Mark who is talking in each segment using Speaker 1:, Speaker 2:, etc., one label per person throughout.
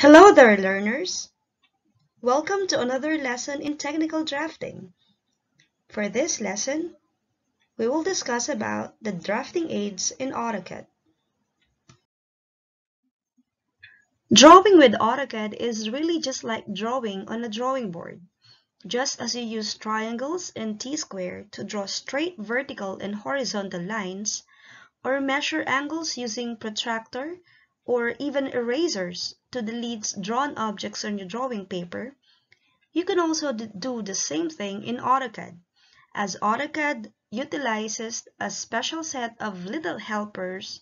Speaker 1: Hello there, learners! Welcome to another lesson in technical drafting. For this lesson, we will discuss about the drafting aids in AutoCAD. Drawing with AutoCAD is really just like drawing on a drawing board. Just as you use triangles and T-square to draw straight vertical and horizontal lines, or measure angles using protractor, or even erasers to delete drawn objects on your drawing paper, you can also do the same thing in AutoCAD, as AutoCAD utilizes a special set of little helpers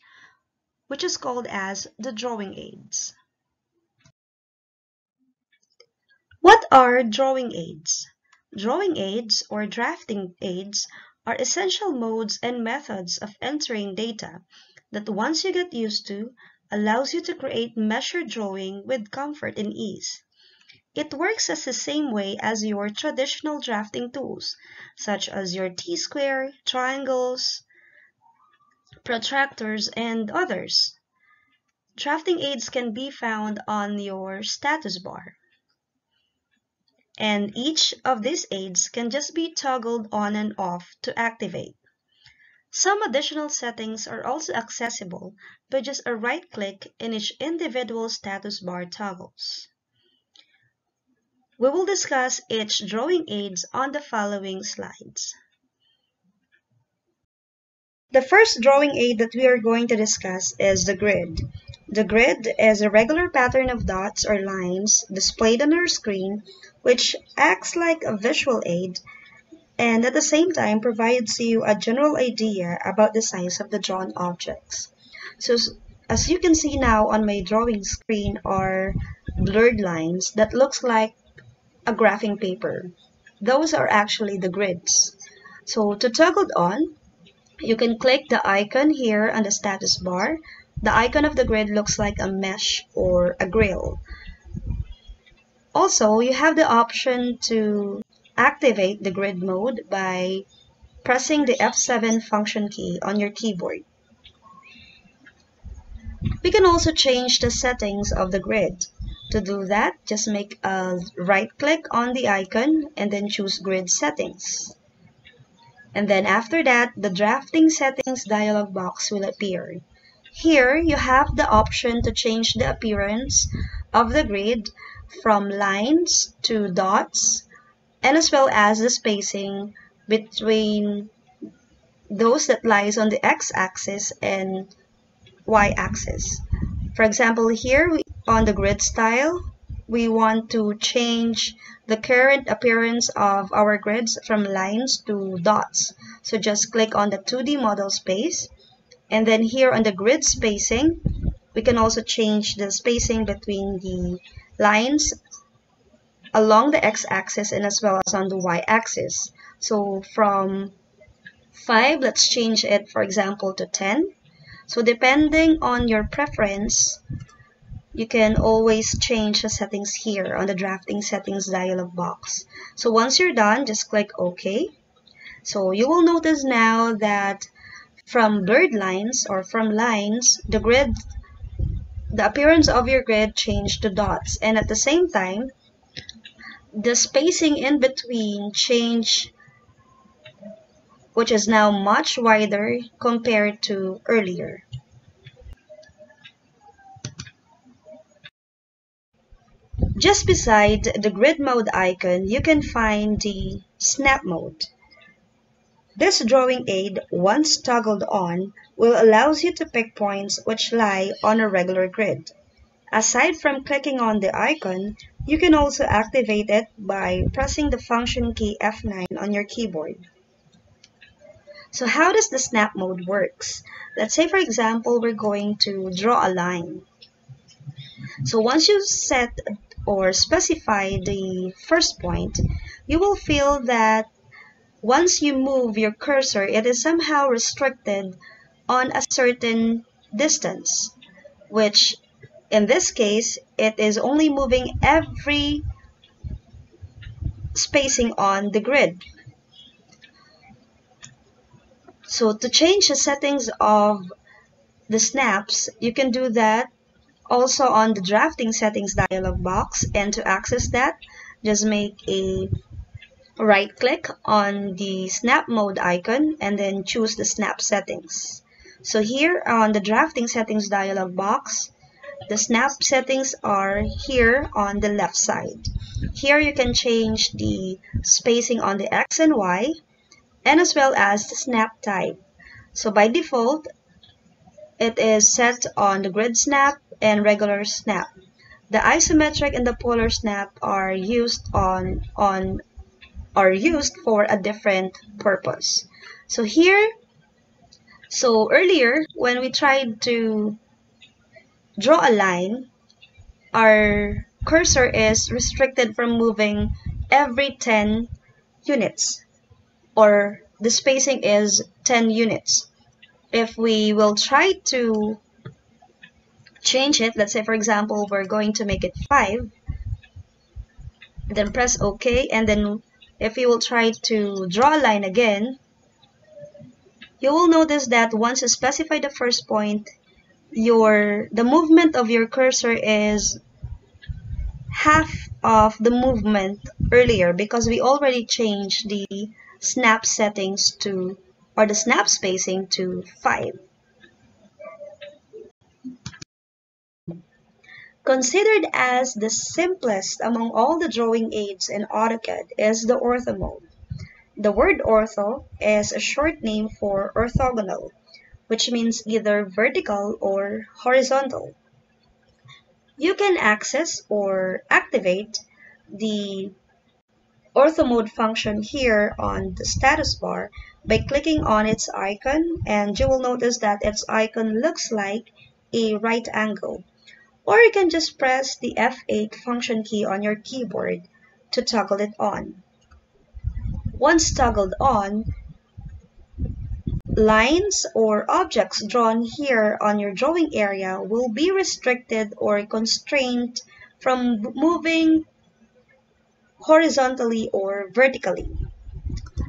Speaker 1: which is called as the drawing aids. What are drawing aids? Drawing aids or drafting aids are essential modes and methods of entering data that once you get used to, allows you to create measure drawing with comfort and ease. It works as the same way as your traditional drafting tools, such as your T-square, triangles, protractors, and others. Drafting aids can be found on your status bar. And each of these aids can just be toggled on and off to activate. Some additional settings are also accessible by just a right click in each individual status bar toggles. We will discuss each drawing aids on the following slides. The first drawing aid that we are going to discuss is the grid. The grid is a regular pattern of dots or lines displayed on our screen which acts like a visual aid and at the same time provides you a general idea about the size of the drawn objects. So as you can see now on my drawing screen are blurred lines that looks like a graphing paper. Those are actually the grids. So to toggle on, you can click the icon here on the status bar. The icon of the grid looks like a mesh or a grill. Also, you have the option to Activate the grid mode by pressing the F7 function key on your keyboard. We can also change the settings of the grid. To do that, just make a right click on the icon and then choose grid settings. And then after that, the drafting settings dialog box will appear. Here, you have the option to change the appearance of the grid from lines to dots and as well as the spacing between those that lies on the x-axis and y-axis. For example, here we, on the grid style, we want to change the current appearance of our grids from lines to dots. So just click on the 2D model space. And then here on the grid spacing, we can also change the spacing between the lines along the x-axis and as well as on the y-axis. So from 5, let's change it, for example, to 10. So depending on your preference, you can always change the settings here on the drafting settings dialog box. So once you're done, just click OK. So you will notice now that from blurred lines or from lines, the grid, the appearance of your grid changed to dots. And at the same time, the spacing in between change which is now much wider compared to earlier. Just beside the grid mode icon, you can find the snap mode. This drawing aid, once toggled on, will allow you to pick points which lie on a regular grid. Aside from clicking on the icon, you can also activate it by pressing the function key F9 on your keyboard. So how does the snap mode works? Let's say for example we're going to draw a line. So once you set or specify the first point, you will feel that once you move your cursor, it is somehow restricted on a certain distance, which in this case, it is only moving every spacing on the grid. So to change the settings of the snaps, you can do that also on the drafting settings dialog box and to access that just make a right click on the snap mode icon and then choose the snap settings so here on the drafting settings dialog box the snap settings are here on the left side here you can change the spacing on the X and Y and as well as the snap type so by default it is set on the grid snap and regular snap. The isometric and the polar snap are used on on are used for a different purpose. So here so earlier when we tried to draw a line our cursor is restricted from moving every 10 units or the spacing is 10 units. If we will try to change it, let's say for example, we're going to make it 5, then press OK, and then if you will try to draw a line again, you will notice that once you specify the first point, your the movement of your cursor is half of the movement earlier because we already changed the snap settings to or the snap spacing to 5. Considered as the simplest among all the drawing aids in AutoCAD is the ortho mode. The word ortho is a short name for orthogonal, which means either vertical or horizontal. You can access or activate the ortho mode function here on the status bar by clicking on its icon and you will notice that its icon looks like a right angle or you can just press the F8 function key on your keyboard to toggle it on. Once toggled on, lines or objects drawn here on your drawing area will be restricted or constrained from moving horizontally or vertically.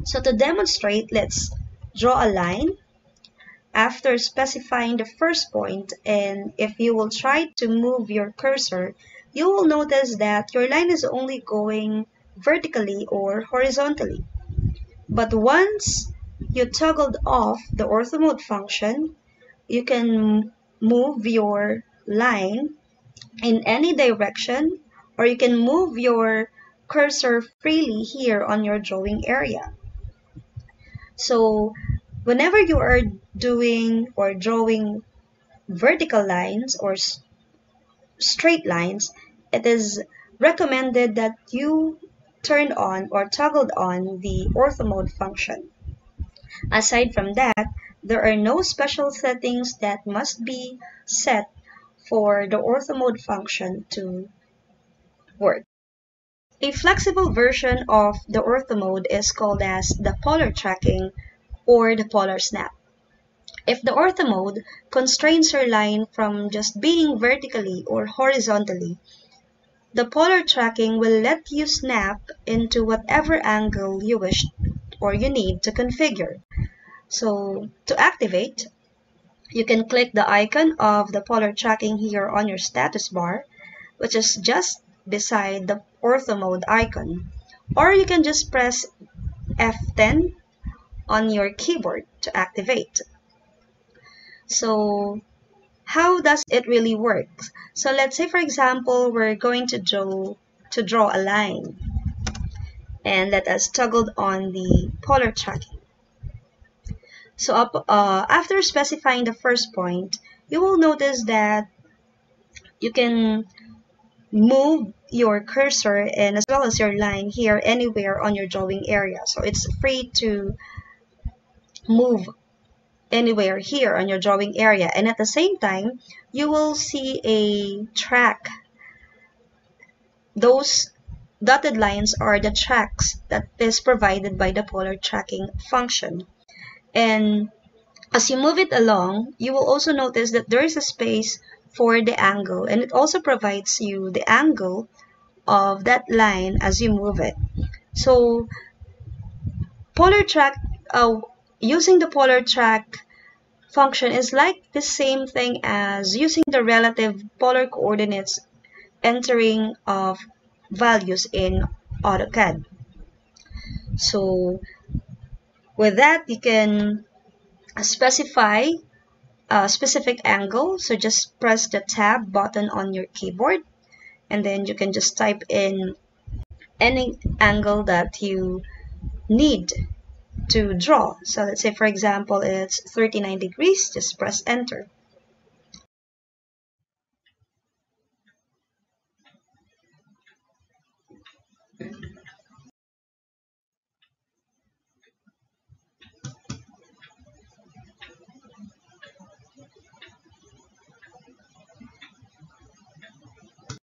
Speaker 1: So to demonstrate, let's draw a line after specifying the first point and if you will try to move your cursor, you will notice that your line is only going vertically or horizontally. But once you toggled off the ortho mode function, you can move your line in any direction or you can move your cursor freely here on your drawing area. So whenever you are doing or drawing vertical lines or straight lines, it is recommended that you turn on or toggled on the ortho mode function. Aside from that, there are no special settings that must be set for the ortho mode function to work. A flexible version of the ortho mode is called as the polar tracking or the polar snap. If the ortho mode constrains your line from just being vertically or horizontally, the polar tracking will let you snap into whatever angle you wish or you need to configure. So to activate, you can click the icon of the polar tracking here on your status bar, which is just beside the ortho mode icon. Or you can just press F10 on your keyboard to activate. So how does it really work? So let's say for example we're going to draw to draw a line and let us toggle on the polar tracking. So up, uh, after specifying the first point, you will notice that you can move your cursor and as well as your line here anywhere on your drawing area. So it's free to move anywhere here on your drawing area and at the same time you will see a track those dotted lines are the tracks that is provided by the polar tracking function. And as you move it along you will also notice that there is a space for the angle and it also provides you the angle of that line as you move it. So polar track uh, using the polar track function is like the same thing as using the relative polar coordinates entering of values in AutoCAD. So with that, you can specify a specific angle. So just press the tab button on your keyboard and then you can just type in any angle that you need to draw. So let's say, for example, it's 39 degrees, just press enter.